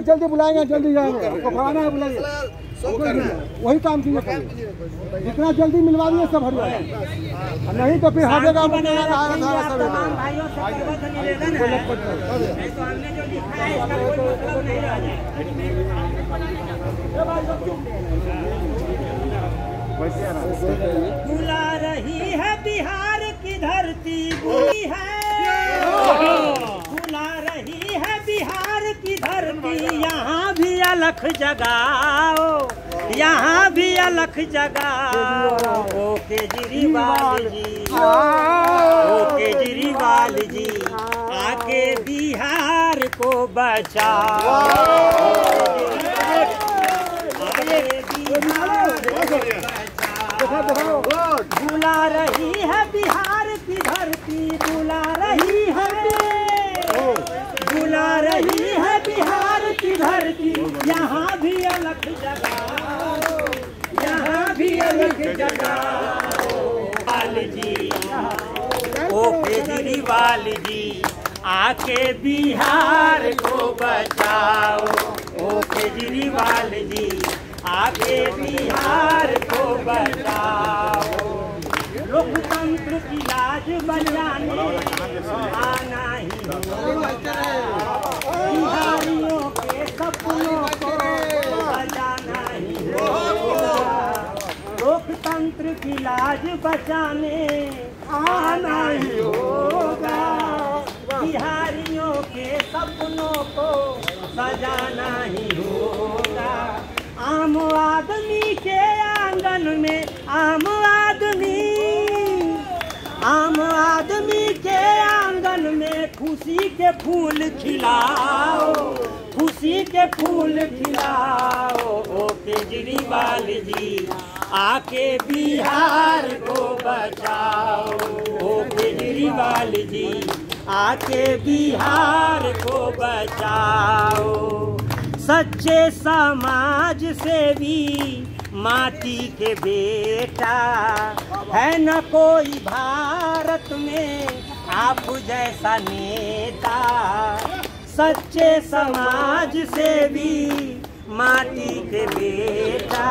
जल्दी बुलाएँगे जल्दी जाएँगे है। बुलाइए। वही काम कीजिए। जितना जल्दी मिलवा दिए सब हरियाणा नहीं तो फिर हर जगह है। तो हमने जो लिखा है इसका कोई मतलब नहीं रह जाए बुला रही है बिहार की धरती बुली है अलख जगाओ, यहाँ भी अलख जगाओ। केजरीवाल जी ओ केजरीवाल जी आके बिहार को बचाओ। आके बिहार को बचाओ। बुला रही है बिहार की धरती, बुला रही है बुला रही है बिहार की यहाँ भी अलग जगाओ यहाँ भी अलग जगाओ। लाल जी ओ केजरीवाल जी आके बिहार को बचाओ। ओ केजरीवाल जी आके बिहार को बचाओ। लोकतंत्र की लाज बचाने आना ही बिहारियों के सपनों को बजाना ही लोकतंत्र की लाज बचाने आम आदमी के आँगन में खुशी के फूल खिलाओ, खुशी के फूल खिलाओ। ओ केजरीवाल जी, आके बिहार को बचाओ। ओ केजरीवाल जी, आके बिहार को बचाओ। सच्चे समाज सेवी, माटी के बेटा। है न कोई भारत में आप जैसा नेता। सच्चे समाज सेवी, माटी के बेटा।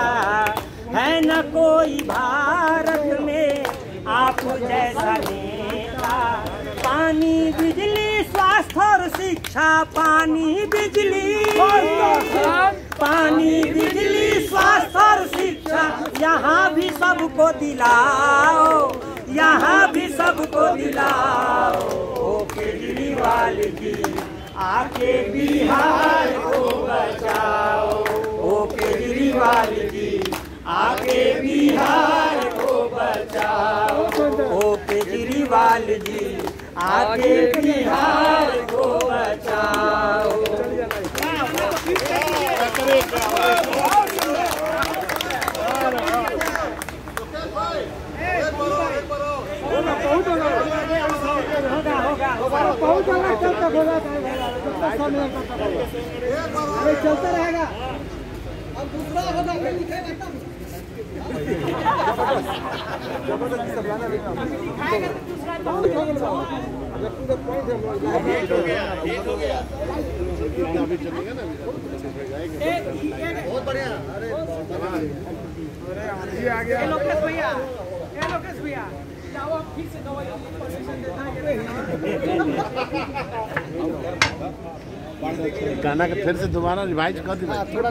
है न कोई भारत में आप जैसा नेता। पानी बिजली और शिक्षा, पानी, बिजली। पानी, बिजली, स्वास्थ्य और शिक्षा, यहाँ भी सबको दिलाओ, यहाँ भी सबको दिलाओ। ओ केजरीवाल जी आके बिहार को बचाओ। ओ केजरीवाल जी आके बिहार को बचाओ। ओ केजरीवाल जी आके बिहार को बचाओ। बहुत तक होगा ये चलता रहेगा अब दूसरा होगा ज़बरदस्ती सब नहीं हो है गाना के फिर से दोबारा रिवाइज कर दी थोड़ा